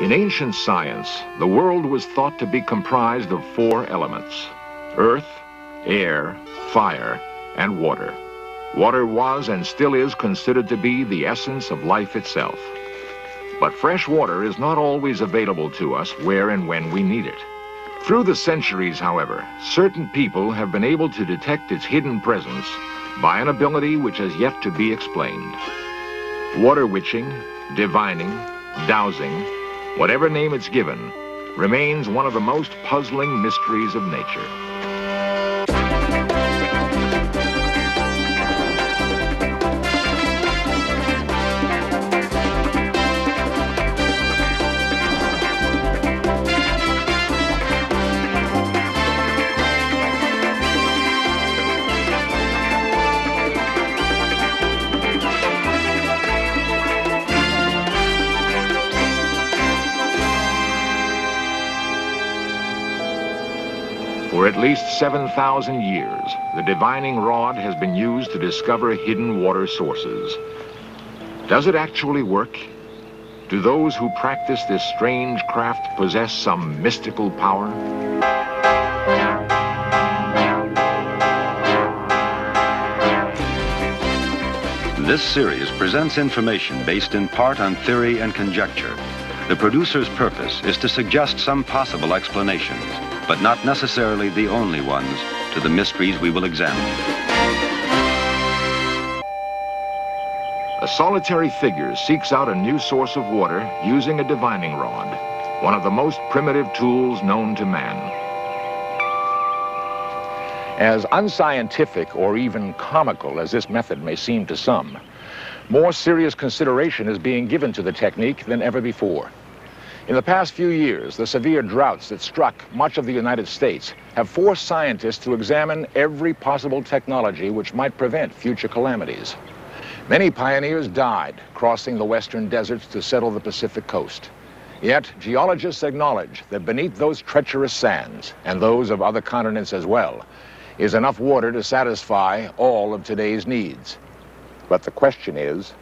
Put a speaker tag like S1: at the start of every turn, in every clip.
S1: In ancient science, the world was thought to be comprised of four elements earth, air, fire, and water. Water was and still is considered to be the essence of life itself. But fresh water is not always available to us where and when we need it. Through the centuries, however, certain people have been able to detect its hidden presence by an ability which has yet to be explained. Water witching, divining, dowsing, whatever name it's given, remains one of the most puzzling mysteries of nature. 7,000 years, the divining rod has been used to discover hidden water sources. Does it actually work? Do those who practice this strange craft possess some mystical power?
S2: This series presents information based in part on theory and conjecture. The producer's purpose is to suggest some possible explanations, but not necessarily the only ones, to the mysteries we will examine.
S1: A solitary figure seeks out a new source of water using a divining rod, one of the most primitive tools known to man. As unscientific or even comical as this method may seem to some, more serious consideration is being given to the technique than ever before. In the past few years, the severe droughts that struck much of the United States have forced scientists to examine every possible technology which might prevent future calamities. Many pioneers died crossing the western deserts to settle the Pacific coast. Yet, geologists acknowledge that beneath those treacherous sands, and those of other continents as well, is enough water to satisfy all of today's needs. But the question is,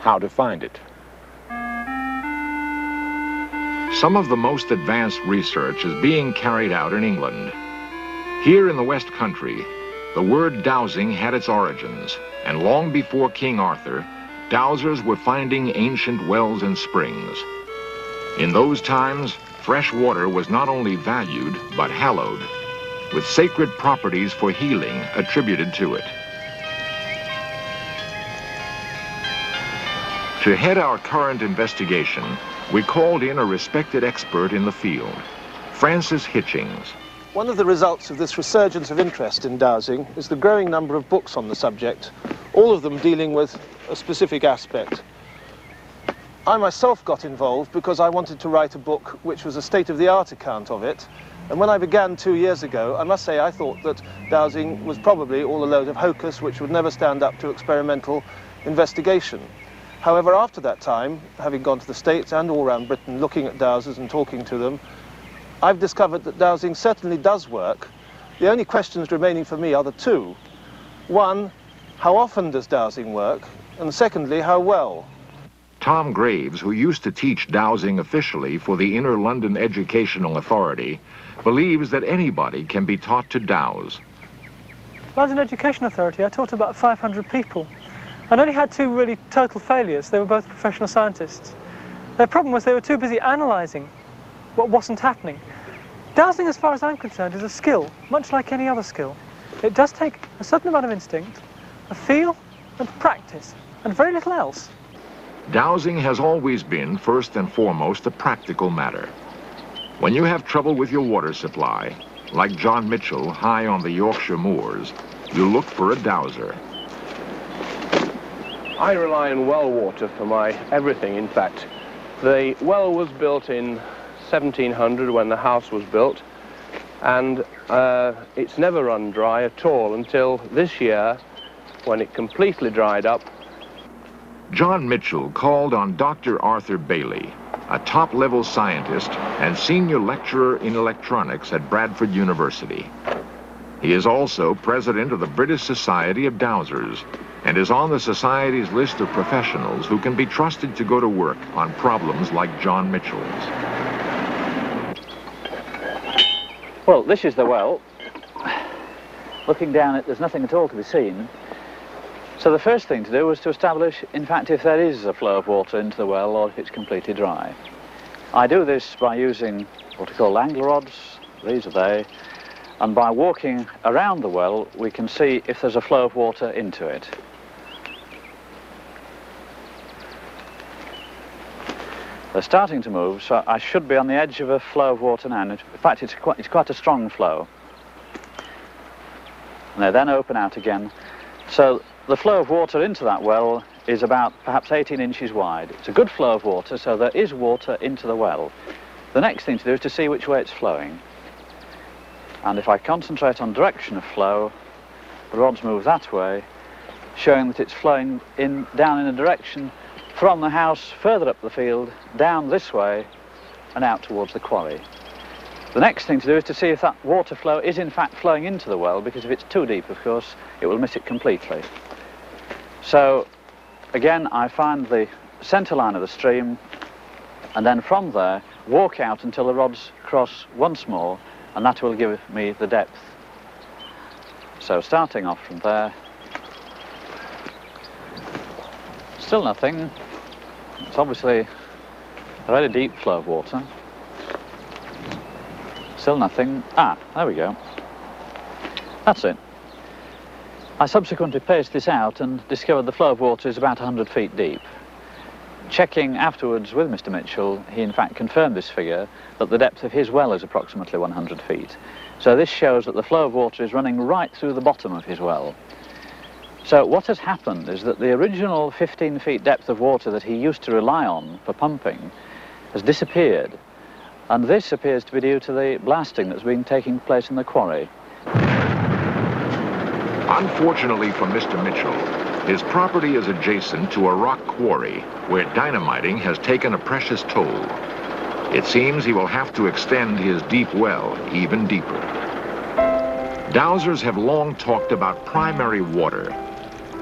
S1: how to find it? Some of the most advanced research is being carried out in England. Here in the West Country, the word dowsing had its origins, and long before King Arthur, dowsers were finding ancient wells and springs. In those times, fresh water was not only valued, but hallowed, with sacred properties for healing attributed to it. To head our current investigation, we called in a respected expert in the field, Francis Hitchings.
S3: One of the results of this resurgence of interest in dowsing is the growing number of books on the subject, all of them dealing with a specific aspect. I myself got involved because I wanted to write a book which was a state-of-the-art account of it, and when I began two years ago, I must say I thought that dowsing was probably all a load of hocus which would never stand up to experimental investigation. However, after that time, having gone to the States and all around Britain looking at dowsers and talking to them, I've discovered that dowsing certainly does work. The only questions remaining for me are the two. One, how often does dowsing work? And secondly, how well?
S1: Tom Graves, who used to teach dowsing officially for the Inner London Educational Authority, believes that anybody can be taught to dowse.
S4: London Education Authority, I taught about 500 people. I only had two really total failures. They were both professional scientists. Their problem was they were too busy analysing what wasn't happening. Dowsing, as far as I'm concerned, is a skill, much like any other skill. It does take a certain amount of instinct, a feel, and practice, and very little else.
S1: Dowsing has always been, first and foremost, a practical matter. When you have trouble with your water supply, like John Mitchell high on the Yorkshire moors, you look for a dowser.
S5: I rely on well water for my everything, in fact. The well was built in 1700 when the house was built, and uh, it's never run dry at all until this year when it completely dried up.
S1: John Mitchell called on Dr. Arthur Bailey, a top-level scientist and senior lecturer in electronics at Bradford University. He is also president of the British Society of Dowsers and is on the Society's list of professionals who can be trusted to go to work on problems like John Mitchell's.
S6: Well, this is the well. Looking down it, there's nothing at all to be seen. So the first thing to do was to establish, in fact, if there is a flow of water into the well or if it's completely dry. I do this by using what we call angle rods, these are they, and by walking around the well we can see if there's a flow of water into it. They're starting to move, so I should be on the edge of a flow of water now. In fact, it's quite, it's quite a strong flow. And they then open out again. So the flow of water into that well is about perhaps 18 inches wide. It's a good flow of water, so there is water into the well. The next thing to do is to see which way it's flowing. And if I concentrate on direction of flow, the rods move that way, showing that it's flowing in down in a direction from the house further up the field, down this way, and out towards the quarry. The next thing to do is to see if that water flow is in fact flowing into the well, because if it's too deep, of course, it will miss it completely. So, again, I find the centre line of the stream, and then from there, walk out until the rods cross once more, and that will give me the depth. So starting off from there, still nothing. It's obviously a very deep flow of water. Still nothing. Ah, there we go. That's it. I subsequently paced this out and discovered the flow of water is about 100 feet deep. Checking afterwards with Mr. Mitchell, he in fact confirmed this figure, that the depth of his well is approximately 100 feet. So this shows that the flow of water is running right through the bottom of his well. So what has happened is that the original 15 feet depth of water that he used to rely on for pumping has disappeared. And this appears to be due to the blasting that's been taking place in the quarry.
S1: Unfortunately for Mr. Mitchell, his property is adjacent to a rock quarry where dynamiting has taken a precious toll. It seems he will have to extend his deep well even deeper. Dowsers have long talked about primary water,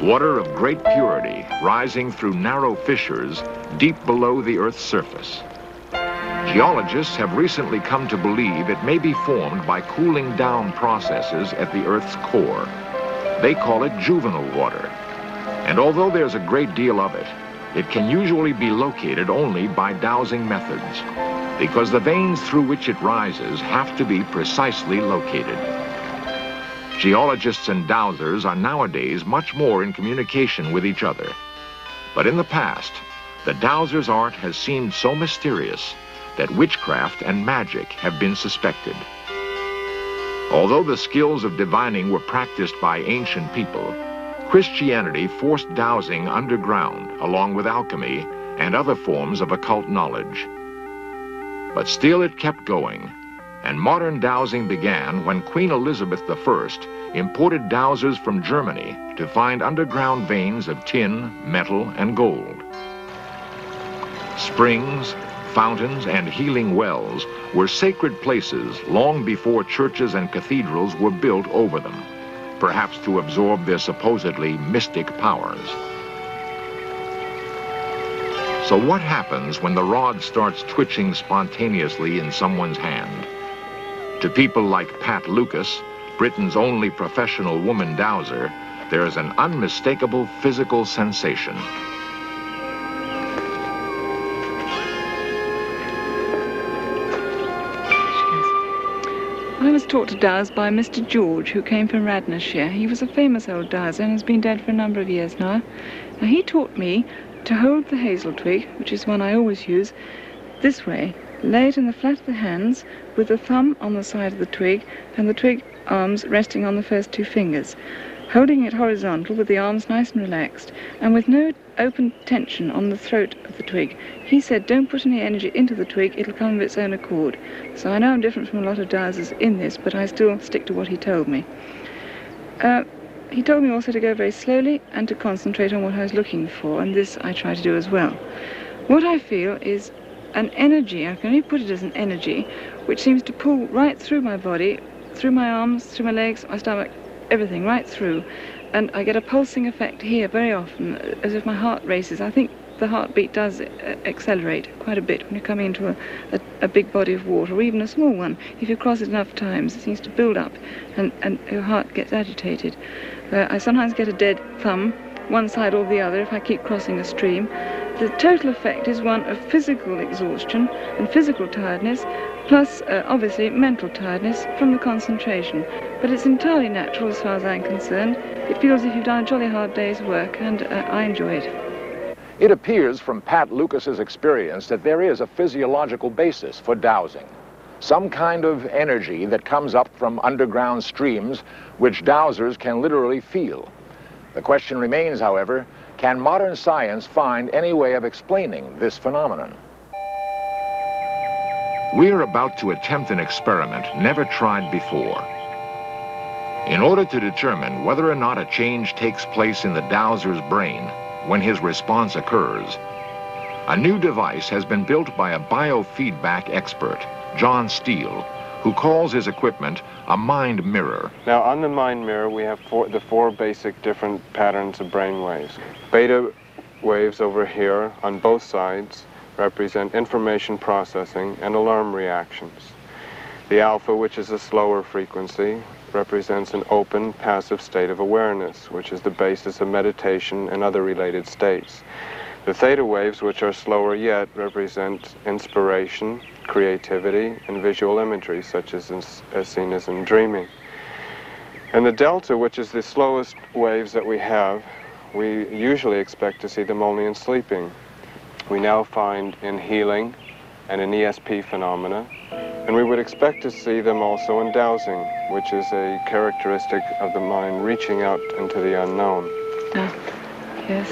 S1: water of great purity rising through narrow fissures deep below the Earth's surface. Geologists have recently come to believe it may be formed by cooling down processes at the Earth's core. They call it juvenile water. And although there's a great deal of it, it can usually be located only by dowsing methods, because the veins through which it rises have to be precisely located. Geologists and dowsers are nowadays much more in communication with each other. But in the past, the dowser's art has seemed so mysterious that witchcraft and magic have been suspected. Although the skills of divining were practiced by ancient people, Christianity forced dowsing underground along with alchemy and other forms of occult knowledge. But still it kept going, and modern dowsing began when Queen Elizabeth I imported dowsers from Germany to find underground veins of tin, metal, and gold. Springs, fountains, and healing wells were sacred places long before churches and cathedrals were built over them, perhaps to absorb their supposedly mystic powers. So what happens when the rod starts twitching spontaneously in someone's hand? To people like Pat Lucas, Britain's only professional woman dowser, there is an unmistakable physical sensation.
S7: I was taught to dowse by Mr. George, who came from Radnorshire. He was a famous old dowser and has been dead for a number of years now. Now, he taught me to hold the hazel twig, which is one I always use, this way. Lay it in the flat of the hands with the thumb on the side of the twig and the twig arms resting on the first two fingers. Holding it horizontal with the arms nice and relaxed and with no open tension on the throat of the twig. He said, don't put any energy into the twig, it'll come of its own accord. So I know I'm different from a lot of dowsers in this, but I still stick to what he told me. Uh, he told me also to go very slowly and to concentrate on what I was looking for, and this I try to do as well. What I feel is an energy, I can only put it as an energy, which seems to pull right through my body, through my arms, through my legs, my stomach, everything, right through. and I get a pulsing effect here very often, as if my heart races. I think the heartbeat does uh, accelerate quite a bit when you're coming into a, a, a, big body of water, or even a small one. If you cross it enough times, it seems to build up, and, and your heart gets agitated. Uh, I sometimes get a dead thumb, one side or the other, if I keep crossing a stream. The total effect is one of physical exhaustion and physical tiredness, plus uh, obviously mental tiredness from the concentration. But it's entirely natural as far as I'm concerned. It feels as if you've done a jolly hard day's work, and uh, I enjoy it.
S1: It appears from Pat Lucas's experience that there is a physiological basis for dowsing. Some kind of energy that comes up from underground streams which dowsers can literally feel. The question remains, however, can modern science find any way of explaining this phenomenon? We're about to attempt an experiment never tried before. In order to determine whether or not a change takes place in the dowser's brain when his response occurs, a new device has been built by a biofeedback expert, John Steele, who calls his equipment a mind mirror.
S8: Now on the mind mirror we have four, the four basic different patterns of brain waves. Beta waves over here on both sides represent information processing and alarm reactions. The alpha, which is a slower frequency, represents an open, passive state of awareness, which is the basis of meditation and other related states. The theta waves, which are slower yet, represent inspiration, creativity, and visual imagery, such as, in, as seen as in dreaming. And the delta, which is the slowest waves that we have, we usually expect to see them only in sleeping. We now find in healing and in ESP phenomena, and we would expect to see them also in dowsing, which is a characteristic of the mind reaching out into the unknown.
S7: Ah, yes.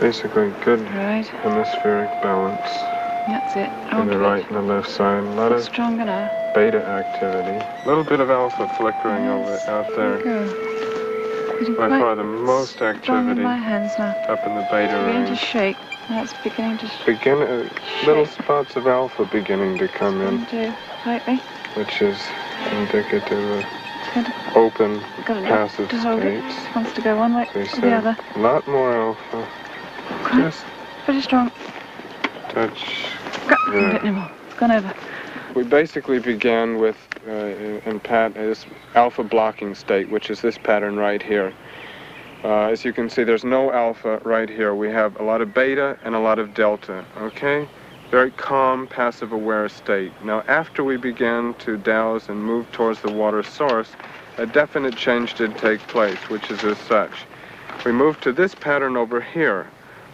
S8: Basically, good
S7: right.
S8: hemispheric balance.
S7: That's it.
S8: On the right and the left side. A lot of
S7: strong enough.
S8: beta activity. A little bit of alpha flickering
S7: yes.
S8: over out there.
S7: Good.
S8: By far the most activity
S7: my hands now.
S8: up in the beta
S7: beginning
S8: range.
S7: to shake. That's beginning to
S8: Begin uh, little spots of alpha beginning to come in,
S7: to slightly.
S8: which is indicative of
S7: It's
S8: open passive
S7: to hold it.
S8: states.
S7: Wants to go one way or the other.
S8: a lot more alpha.
S7: Quite
S8: Just
S7: pretty strong.
S8: touch.
S7: Go.
S8: Yeah.
S7: It anymore. It's gone over.
S8: We basically began with, uh, in Pat, this alpha blocking state, which is this pattern right here. Uh, as you can see, there's no alpha right here. We have a lot of beta and a lot of delta, okay? Very calm, passive aware state. Now, after we began to dowse and move towards the water source, a definite change did take place, which is as such. We moved to this pattern over here,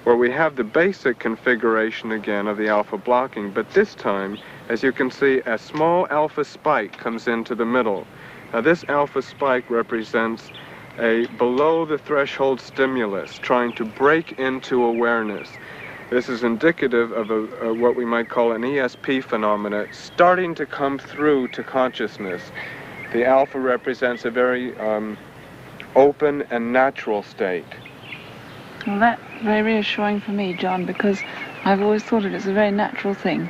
S8: where we have the basic configuration again of the alpha blocking, but this time, as you can see, a small alpha spike comes into the middle. Now this alpha spike represents a below the threshold stimulus trying to break into awareness. This is indicative of a, a, what we might call an ESP phenomena starting to come through to consciousness. The alpha represents a very um, open and natural state.
S7: Well, that's very reassuring for me, John, because I've always thought it as a very natural thing.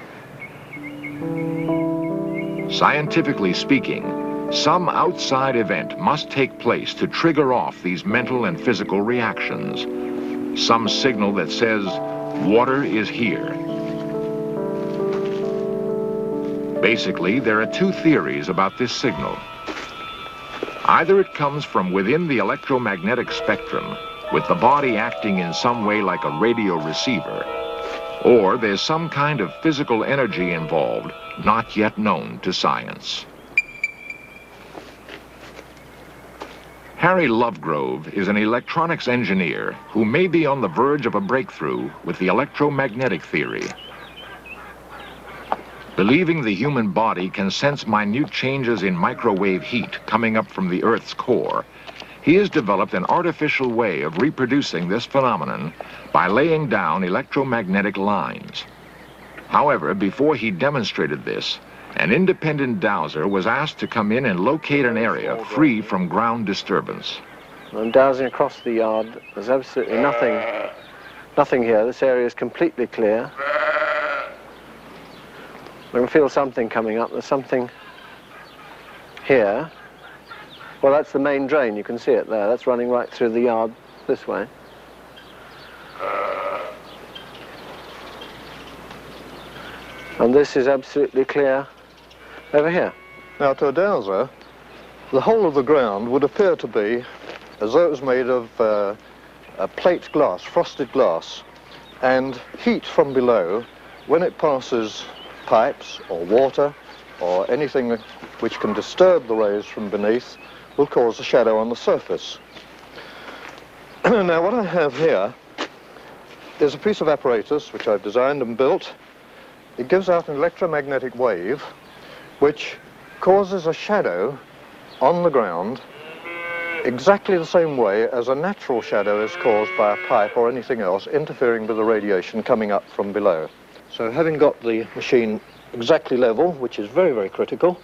S1: Scientifically speaking, some outside event must take place to trigger off these mental and physical reactions. Some signal that says, water is here. Basically, there are two theories about this signal. Either it comes from within the electromagnetic spectrum, with the body acting in some way like a radio receiver, or there's some kind of physical energy involved, not yet known to science. Harry Lovegrove is an electronics engineer who may be on the verge of a breakthrough with the electromagnetic theory. Believing the human body can sense minute changes in microwave heat coming up from the Earth's core, he has developed an artificial way of reproducing this phenomenon by laying down electromagnetic lines. However, before he demonstrated this, an independent dowser was asked to come in and locate an area free from ground disturbance.
S9: I'm dowsing across the yard. There's absolutely nothing, nothing here. This area is completely clear. I can feel something coming up. There's something here. Well, that's the main drain. You can see it there. That's running right through the yard this way. And this is absolutely clear over here.
S10: Now, to a dowser, the whole of the ground would appear to be as though it was made of uh, plate glass, frosted glass, and heat from below, when it passes pipes or water or anything which can disturb the rays from beneath, will cause a shadow on the surface. now, what I have here is a piece of apparatus which I've designed and built. It gives out an electromagnetic wave which causes a shadow on the ground exactly the same way as a natural shadow is caused by a pipe or anything else interfering with the radiation coming up from below. So having got the machine exactly level, which is very, very critical,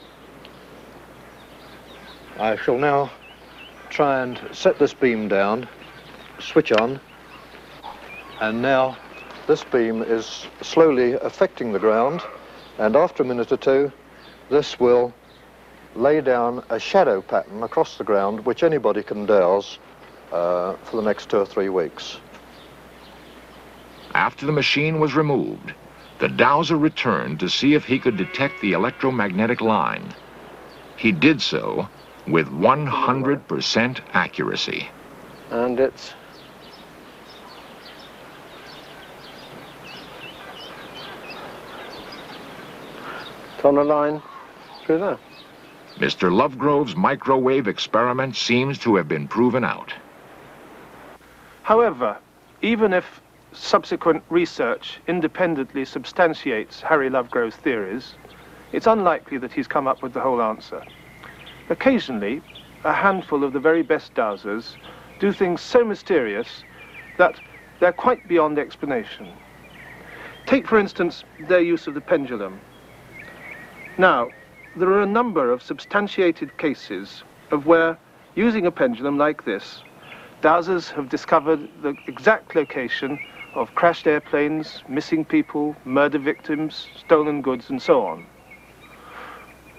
S10: I shall now try and set this beam down, switch on, and now this beam is slowly affecting the ground, and after a minute or two, this will lay down a shadow pattern across the ground which anybody can dowse uh, for the next two or three weeks.
S1: After the machine was removed, the dowser returned to see if he could detect the electromagnetic line. He did so with 100% accuracy.
S9: And it's it's on a line through there.
S1: Mr. Lovegrove's microwave experiment seems to have been proven out.
S3: However, even if subsequent research independently substantiates Harry Lovegrove's theories, it's unlikely that he's come up with the whole answer. Occasionally, a handful of the very best dowsers do things so mysterious that they're quite beyond explanation. Take, for instance, their use of the pendulum. Now, there are a number of substantiated cases of where, using a pendulum like this, dowsers have discovered the exact location of crashed airplanes, missing people, murder victims, stolen goods, and so on.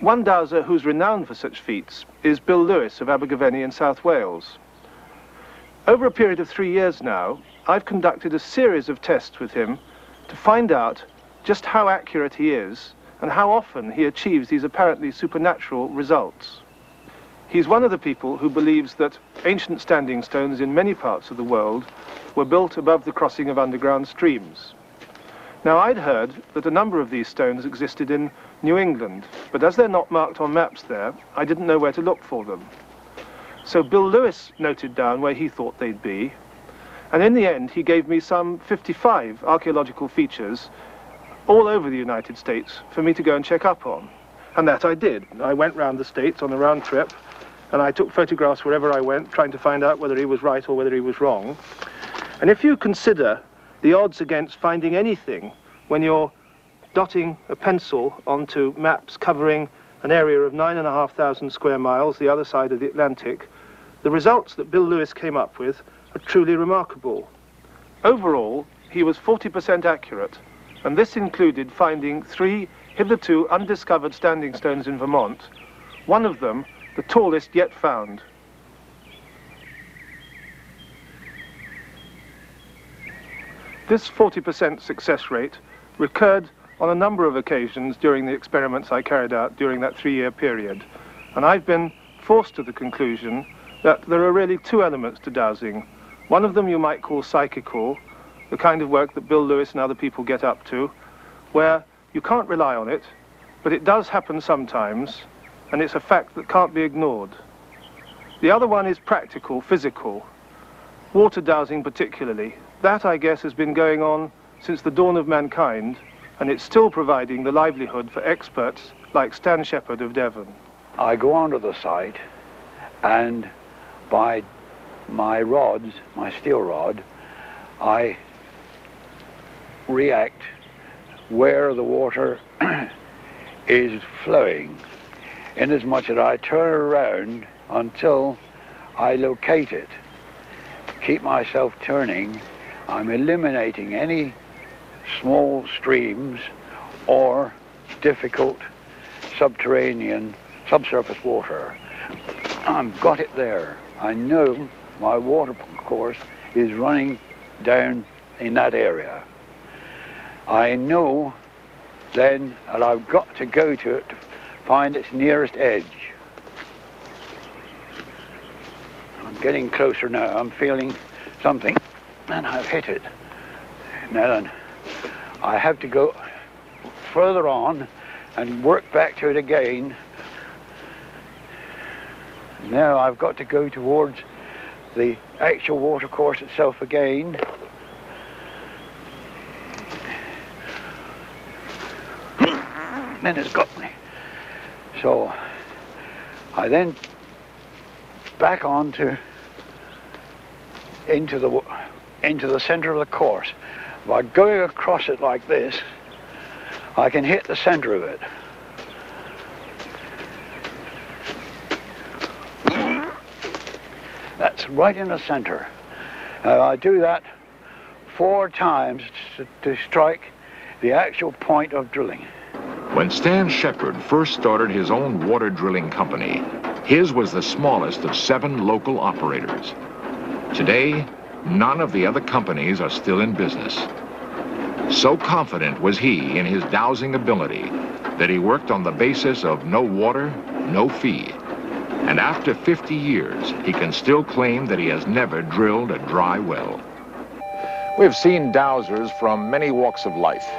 S3: One dowser who's renowned for such feats is Bill Lewis of Abergavenny in South Wales. Over a period of three years now, I've conducted a series of tests with him to find out just how accurate he is and how often he achieves these apparently supernatural results. He's one of the people who believes that ancient standing stones in many parts of the world were built above the crossing of underground streams. Now, I'd heard that a number of these stones existed in New England, but as they're not marked on maps there, I didn't know where to look for them. So Bill Lewis noted down where he thought they'd be, and in the end, he gave me some 55 archaeological features all over the United States for me to go and check up on. And that I did. I went round the States on a round trip, and I took photographs wherever I went, trying to find out whether he was right or whether he was wrong. And if you consider the odds against finding anything when you're dotting a pencil onto maps covering an area of 9,500 square miles, the other side of the Atlantic, the results that Bill Lewis came up with are truly remarkable. Overall, he was 40% accurate and this included finding three hitherto undiscovered standing stones in Vermont, one of them the tallest yet found. This 40% success rate recurred on a number of occasions during the experiments I carried out during that three-year period, and I've been forced to the conclusion that there are really two elements to dowsing. One of them you might call psychical, the kind of work that Bill Lewis and other people get up to, where you can't rely on it, but it does happen sometimes, and it's a fact that can't be ignored. The other one is practical, physical, water dowsing particularly. That, I guess, has been going on since the dawn of mankind, and it's still providing the livelihood for experts like Stan Shepherd of Devon.
S11: I go onto the site, and by my rods, my steel rod, I react where the water is flowing, inasmuch as I turn around until I locate it. Keep myself turning, I'm eliminating any small streams or difficult subterranean subsurface water. I've got it there. I know my water course is running down in that area. I know then that I've got to go to it to find its nearest edge. I'm getting closer now. I'm feeling something and I've hit it. Now then, I have to go further on and work back to it again. Now I've got to go towards the actual watercourse itself again. then it's got me. So I then back on to into the into the center of the course. By going across it like this, I can hit the center of it. That's right in the center. Uh, I do that four times to, to strike the actual point of drilling.
S1: When Stan Shepard first started his own water drilling company, his was the smallest of seven local operators. Today, none of the other companies are still in business. So confident was he in his dowsing ability that he worked on the basis of no water, no fee. And after 50 years, he can still claim that he has never drilled a dry well. We've seen dowsers from many walks of life.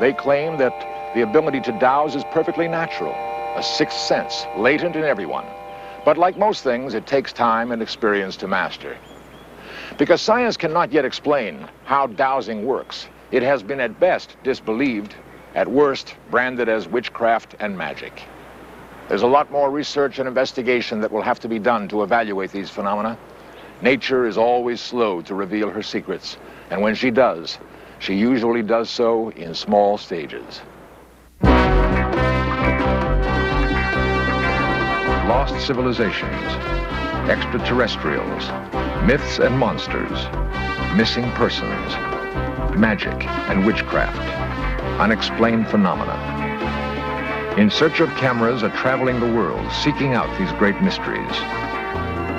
S1: They claim that the ability to dowse is perfectly natural, a sixth sense, latent in everyone. But like most things, it takes time and experience to master. Because science cannot yet explain how dowsing works, it has been at best disbelieved, at worst branded as witchcraft and magic. There's a lot more research and investigation that will have to be done to evaluate these phenomena. Nature is always slow to reveal her secrets, and when she does, she usually does so in small stages. Lost civilizations, extraterrestrials, myths and monsters, missing persons, magic and witchcraft, unexplained phenomena. In Search of Cameras are traveling the world, seeking out these great mysteries.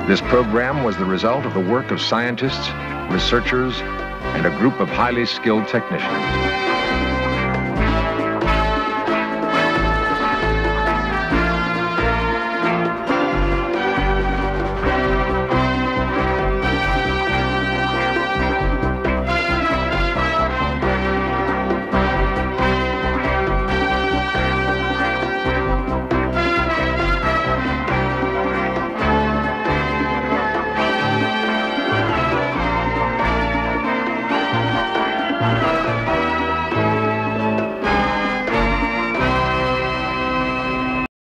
S1: This program was the result of the work of scientists, researchers, and a group of highly skilled technicians.